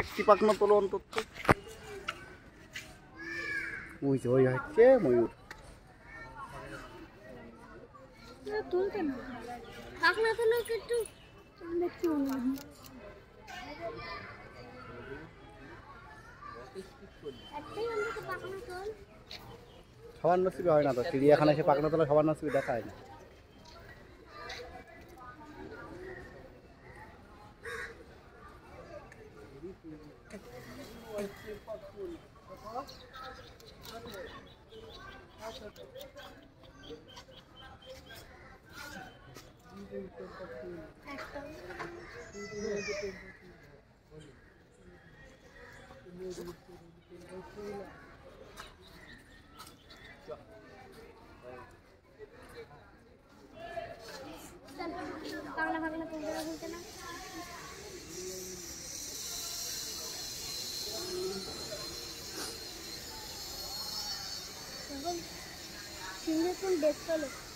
একটি পাখনা তোলো অন্তত। ওই যে ওই হচ্ছে ময়ূর। তুলতে না। পাখনা তুলে একটু। দেখতে সবার নসিবে হয় না তো। চিড়িয়াখানা এসে পাখনা তোলা সবার নসিবে দেখায় না। চল পাগলা পাগলা তুলতে না। তুলতে না এখন